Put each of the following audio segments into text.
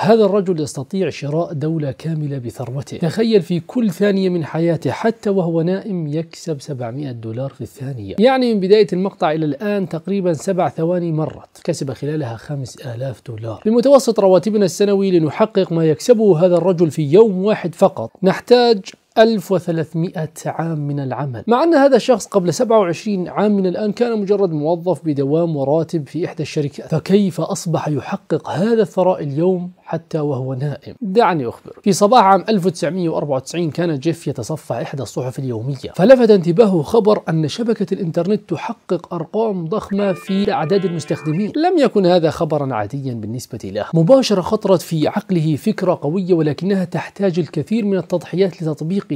هذا الرجل يستطيع شراء دولة كاملة بثروته. تخيل في كل ثانية من حياته حتى وهو نائم يكسب 700 دولار في الثانية. يعني من بداية المقطع إلى الآن تقريبا سبع ثواني مرت. كسب خلالها 5000 دولار. بمتوسط رواتبنا السنوي لنحقق ما يكسبه هذا الرجل في يوم واحد فقط. نحتاج 1300 عام من العمل. مع أن هذا الشخص قبل 27 عام من الآن كان مجرد موظف بدوام وراتب في إحدى الشركات. فكيف أصبح يحقق هذا الثراء اليوم حتى وهو نائم؟ دعني أخبرك في صباح عام 1994 كان جيف يتصفح إحدى الصحف اليومية. فلفت انتباهه خبر أن شبكة الإنترنت تحقق أرقام ضخمة في أعداد المستخدمين. لم يكن هذا خبرا عاديا بالنسبة له. مباشرة خطرت في عقله فكرة قوية ولكنها تحتاج الكثير من التضحيات لتطبيقها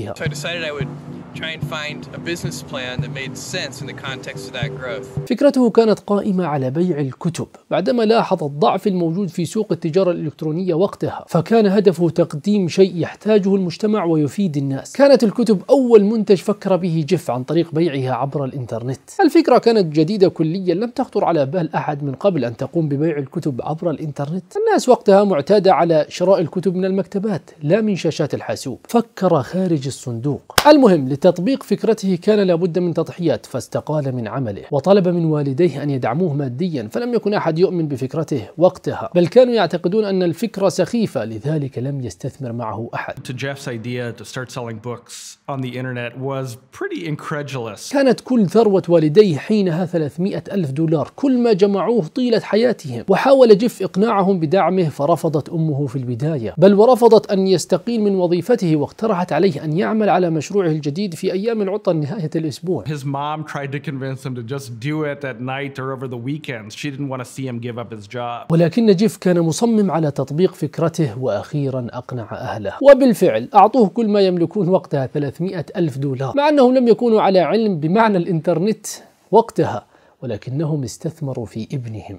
Growth. فكرته كانت قائمة على بيع الكتب. بعدما لاحظ الضعف الموجود في سوق التجارة الإلكترونية وقتها فكان هدفه تقديم شيء يحتاجه المجتمع ويفيد الناس. كانت الكتب أول منتج فكر به جيف عن طريق بيعها عبر الإنترنت. الفكرة كانت جديدة كليا لم تخطر على بال أحد من قبل أن تقوم ببيع الكتب عبر الإنترنت. الناس وقتها معتادة على شراء الكتب من المكتبات لا من شاشات الحاسوب. فكر خارج الصندوق. المهم لتطبيق فكرته كان لابد من تضحيات فاستقال من عمله وطلب من والديه أن يدعموه ماديا فلم يكن أحد يؤمن بفكرته وقتها. بل كانوا يعتقدون أن الفكرة سخيفة لذلك لم يستثمر معه أحد. كانت كل ثروة والديه حينها 300 ألف دولار. كل ما جمعوه طيلة حياتهم. وحاول جيف إقناعهم بدعمه فرفضت أمه في البداية. بل ورفضت أن يستقيل من وظيفته واقترحت عليه أن يعمل على مشروعه الجديد في أيام العطل نهاية الأسبوع. His mom tried to convince him to just do it at night or over the weekends. She didn't want to see him give up his job. ولكن جيف كان مصمم على تطبيق فكرته وأخيرا أقنع أهله. وبالفعل أعطوه كل ما يملكون وقتها 300 ألف دولار مع أنهم لم يكونوا على علم بمعنى الإنترنت وقتها ولكنهم استثمروا في ابنهم?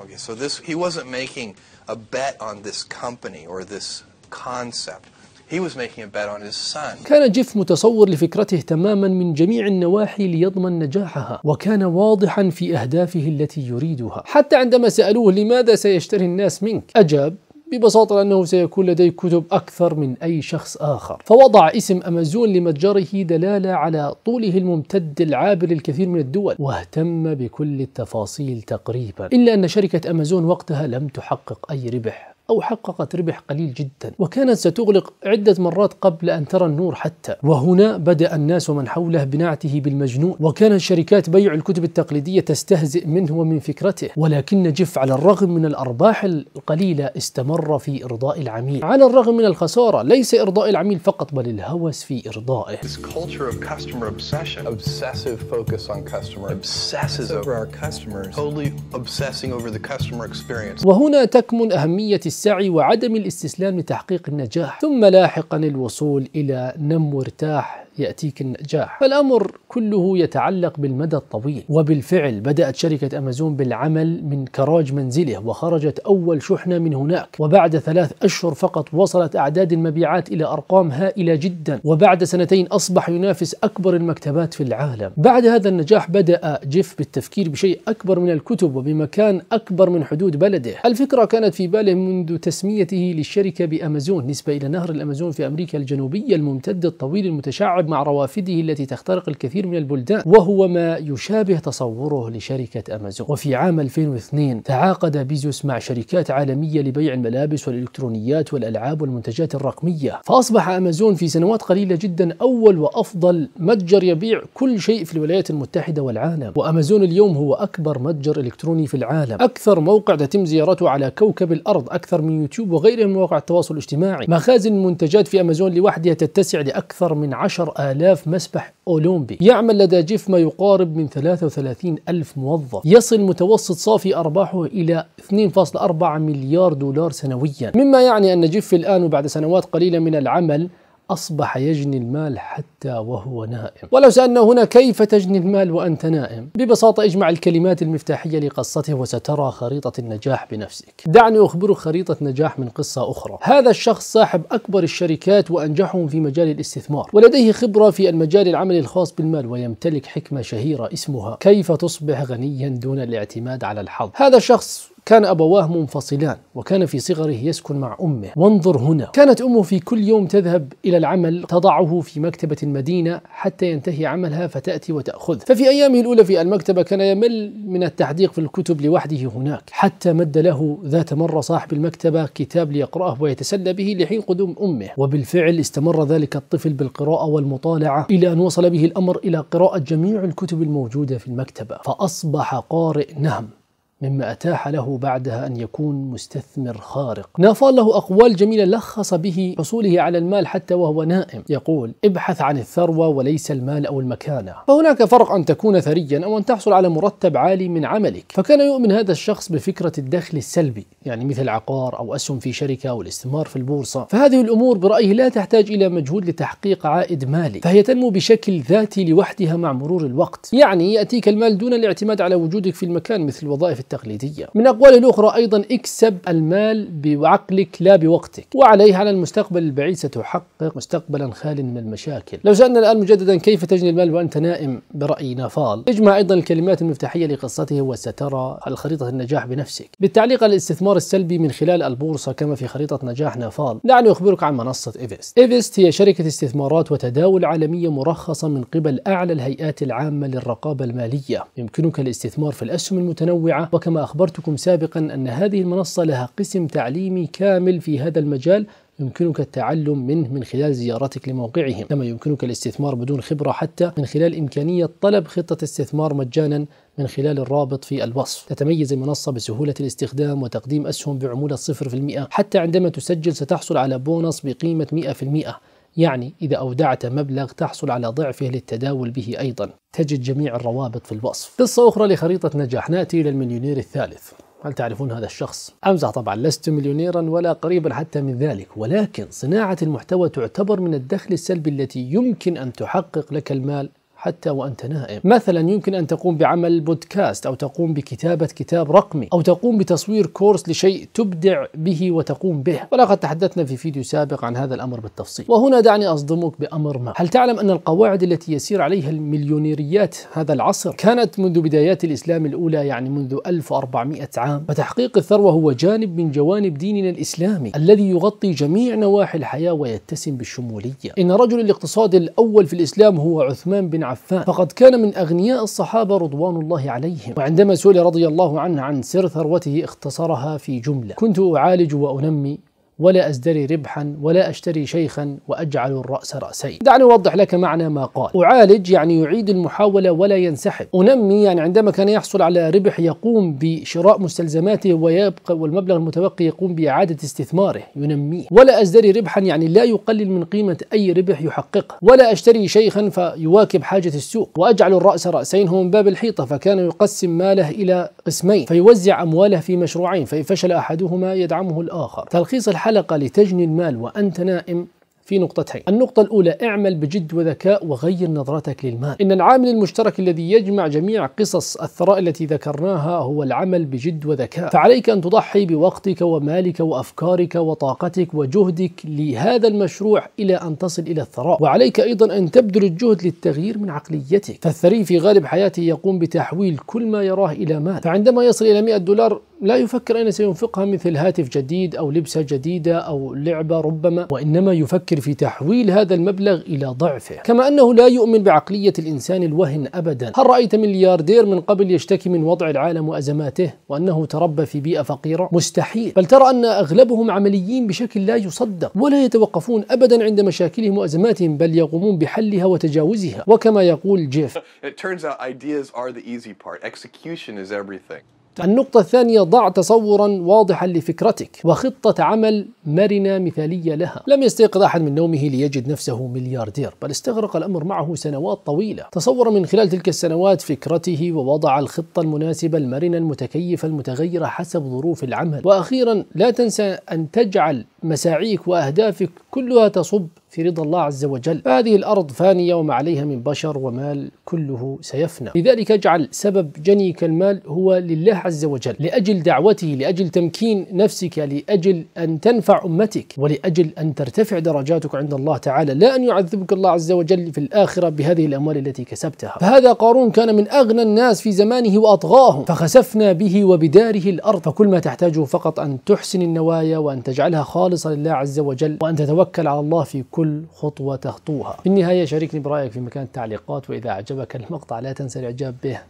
Okay, so this he wasn't making a bet on this company or this concept. He was making a bet on his son. كان جيف متصور لفكرته تماما من جميع النواحي ليضمن نجاحها وكان واضحا في أهدافه التي يريدها حتى عندما سألوه لماذا سيشتري الناس منك أجاب ببساطة لأنه سيكون لدي كتب أكثر من أي شخص آخر. فوضع اسم أمازون لمتجره دلالة على طوله الممتد العابر للكثير من الدول واهتم بكل التفاصيل تقريبا. إلا أن شركة أمازون وقتها لم تحقق أي ربح. أو حققت ربح قليل جدا. وكانت ستغلق عدة مرات قبل أن ترى النور حتى. وهنا بدأ الناس ومن حوله بنعته بالمجنون. وكانت شركات بيع الكتب التقليدية تستهزئ منه ومن فكرته. ولكن جيف على الرغم من الأرباح القليلة استمر في إرضاء العميل. على الرغم من الخسارة ليس إرضاء العميل فقط بل الهوس في إرضائه. This culture of customer obsession, obsessive focus on customer, obsesses over our customers, totally obsessing over the customer experience. وهنا تكمن أهمية السعي وعدم الاستسلام لتحقيق النجاح. ثم لاحقا الوصول إلى نم وارتاح يأتيك النجاح. فالأمر كله يتعلق بالمدى الطويل. وبالفعل بدأت شركة أمازون بالعمل من كراج منزله وخرجت أول شحنة من هناك. وبعد ثلاث أشهر فقط وصلت أعداد المبيعات إلى أرقام هائلة جدا. وبعد سنتين أصبح ينافس أكبر المكتبات في العالم. بعد هذا النجاح بدأ جيف بالتفكير بشيء أكبر من الكتب وبمكان أكبر من حدود بلده. الفكرة كانت في باله منذ تسميته للشركة بأمازون. نسبة إلى نهر الأمازون في أمريكا الجنوبية الممتد الطويل المتشعب مع روافده التي تخترق الكثير من البلدان وهو ما يشابه تصوره لشركة أمازون. وفي عام 2002 تعاقد بيزوس مع شركات عالمية لبيع الملابس والإلكترونيات والألعاب والمنتجات الرقمية. فأصبح أمازون في سنوات قليلة جدا أول وأفضل متجر يبيع كل شيء في الولايات المتحدة والعالم. وأمازون اليوم هو أكبر متجر إلكتروني في العالم. أكثر موقع تتم زيارته على كوكب الأرض أكثر من يوتيوب وغيرها من مواقع التواصل الاجتماعي. مخازن المنتجات في أمازون لوحدها تتسع لأكثر من 10 آلاف مسبح أولمبي. يعمل لدى جيف ما يقارب من 33 ألف موظف. يصل متوسط صافي أرباحه إلى 2.4 مليار دولار سنويا. مما يعني أن جيف الآن وبعد سنوات قليلة من العمل أصبح يجني المال حتى وهو نائم. ولو سألنا هنا كيف تجني المال وأنت نائم؟ ببساطة اجمع الكلمات المفتاحية لقصته وسترى خريطة النجاح بنفسك. دعني أخبرك خريطة نجاح من قصة أخرى. هذا الشخص صاحب أكبر الشركات وأنجحهم في مجال الاستثمار ولديه خبرة في المجال العملي الخاص بالمال ويمتلك حكمة شهيرة اسمها كيف تصبح غنيا دون الاعتماد على الحظ. هذا الشخص كان أبواه منفصلان وكان في صغره يسكن مع أمه. وانظر هنا. كانت أمه في كل يوم تذهب إلى العمل تضعه في مكتبة المدينة حتى ينتهي عملها فتأتي وتأخذ. ففي أيامه الأولى في المكتبة كان يمل من التحديق في الكتب لوحده هناك حتى مد له ذات مرة صاحب المكتبة كتاب ليقرأه ويتسلى به لحين قدوم أمه. وبالفعل استمر ذلك الطفل بالقراءة والمطالعة إلى أن وصل به الأمر إلى قراءة جميع الكتب الموجودة في المكتبة فأصبح قارئ نهم. مما أتاح له بعدها أن يكون مستثمر خارق. نافال له أقوال جميلة لخص به حصوله على المال حتى وهو نائم. يقول ابحث عن الثروة وليس المال أو المكانة. فهناك فرق أن تكون ثريا أو أن تحصل على مرتب عالي من عملك. فكان يؤمن هذا الشخص بفكرة الدخل السلبي يعني مثل عقار أو أسهم في شركة أو الاستثمار في البورصة. فهذه الأمور برأيه لا تحتاج إلى مجهود لتحقيق عائد مالي. فهي تنمو بشكل ذاتي لوحدها مع مرور الوقت. يعني يأتيك المال دون الاعتماد على وجودك في المكان مثل الوظائف التقليدية. من أقواله الأخرى أيضا اكسب المال بعقلك لا بوقتك وعليه على المستقبل البعيد ستحقق مستقبلا خال من المشاكل. لو سألنا الآن مجددا كيف تجني المال وأنت نائم برأي نافال اجمع أيضا الكلمات المفتاحية لقصته وسترى خريطة النجاح بنفسك. بالتعليق على الاستثمار السلبي من خلال البورصة كما في خريطة نجاح نافال. دعني أخبرك عن منصة إيفست. إيفست هي شركة استثمارات وتداول عالمية مرخصة من قبل أعلى الهيئات العامة للرقابة المالية. يمكنك الاستثمار في الأسهم المتنوعة وكما أخبرتكم سابقا أن هذه المنصة لها قسم تعليمي كامل في هذا المجال يمكنك التعلم منه من خلال زيارتك لموقعهم. كما يمكنك الاستثمار بدون خبرة حتى من خلال إمكانية طلب خطة استثمار مجانا من خلال الرابط في الوصف. تتميز المنصة بسهولة الاستخدام وتقديم أسهم بعمولة 0% حتى عندما تسجل ستحصل على بونص بقيمة 100% يعني إذا أودعت مبلغ تحصل على ضعفه للتداول به أيضا. تجد جميع الروابط في الوصف. قصة أخرى لخريطة نجاح نأتي إلى المليونير الثالث. هل تعرفون هذا الشخص؟ أمزح طبعا لست مليونيرا ولا قريبا حتى من ذلك. ولكن صناعة المحتوى تعتبر من الدخل السلبي التي يمكن أن تحقق لك المال حتى وأنت نائم. مثلا يمكن أن تقوم بعمل بودكاست أو تقوم بكتابة كتاب رقمي أو تقوم بتصوير كورس لشيء تبدع به وتقوم به. ولقد تحدثنا في فيديو سابق عن هذا الأمر بالتفصيل. وهنا دعني أصدمك بأمر ما. هل تعلم أن القواعد التي يسير عليها المليونيريات هذا العصر كانت منذ بدايات الإسلام الأولى يعني منذ 1400 عام؟ وتحقيق الثروة هو جانب من جوانب ديننا الإسلامي الذي يغطي جميع نواحي الحياة ويتسم بالشمولية. إن رجل الاقتصاد الأول في الإسلام هو عثمان بن عفان. فقد كان من أغنياء الصحابة رضوان الله عليهم. وعندما سئل رضي الله عنه عن سر ثروته اختصرها في جملة. كنت أعالج وأنمي ولا أزدري ربحا ولا أشتري شيخا وأجعل الرأس رأسين. دعني أوضح لك معنى ما قال. أعالج يعني يعيد المحاولة ولا ينسحب. أنمي يعني عندما كان يحصل على ربح يقوم بشراء مستلزماته ويبقى والمبلغ المتبقي يقوم بإعادة استثماره. ينميه. ولا أزدري ربحا يعني لا يقلل من قيمة أي ربح يحققه. ولا أشتري شيخا فيواكب حاجة السوق. وأجعل الرأس رأسين هو من باب الحيطة فكان يقسم ماله إلى قسمين. فيوزع أمواله في مشروعين. فإن فشل أحدهما يدعمه الآخر. تلخيص الحل حلقة لتجني المال وأنت نائم في نقطتين. النقطة الأولى اعمل بجد وذكاء وغير نظرتك للمال. إن العامل المشترك الذي يجمع جميع قصص الثراء التي ذكرناها هو العمل بجد وذكاء. فعليك أن تضحي بوقتك ومالك وأفكارك وطاقتك وجهدك لهذا المشروع إلى أن تصل إلى الثراء. وعليك أيضا أن تبذل الجهد للتغيير من عقليتك. فالثري في غالب حياته يقوم بتحويل كل ما يراه إلى مال. فعندما يصل إلى 100 دولار لا يفكر أين سينفقها مثل هاتف جديد أو لبسة جديدة أو لعبة ربما وإنما يفكر في تحويل هذا المبلغ إلى ضعفه. كما أنه لا يؤمن بعقلية الإنسان الوهن أبدا. هل رأيت ملياردير من قبل يشتكي من وضع العالم وأزماته وأنه تربى في بيئة فقيرة؟ مستحيل. بل ترى أن أغلبهم عمليين بشكل لا يصدق ولا يتوقفون أبدا عند مشاكلهم وأزماتهم بل يقومون بحلها وتجاوزها. وكما يقول جيف It turns out ideas are the easy part. Execution is everything. النقطة الثانية ضع تصورا واضحا لفكرتك وخطة عمل مرنة مثالية لها. لم يستيقظ أحد من نومه ليجد نفسه ملياردير بل استغرق الأمر معه سنوات طويلة. تصور من خلال تلك السنوات فكرته ووضع الخطة المناسبة المرنة المتكيفة المتغيرة حسب ظروف العمل. وأخيرا لا تنسى أن تجعل مساعيك وأهدافك كلها تصب في رضا الله عز وجل. فهذه الأرض فانية وما عليها من بشر ومال كله سيفنى. لذلك اجعل سبب جنيك المال هو لله عز وجل لأجل دعوته لأجل تمكين نفسك لأجل أن تنفع أمتك ولأجل أن ترتفع درجاتك عند الله تعالى. لا أن يعذبك الله عز وجل في الآخرة بهذه الأموال التي كسبتها. فهذا قارون كان من أغنى الناس في زمانه وأطغاهم. فخسفنا به وبداره الأرض. فكل ما تحتاجه فقط أن تحسن النوايا وأن تجعلها خالصة لله عز وجل وأن تتوكل على الله في كل خطوة تخطوها. في النهاية شاركني برأيك في مكان التعليقات وإذا أعجبك المقطع لا تنسى الإعجاب به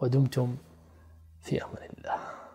ودمتم في أمان الله.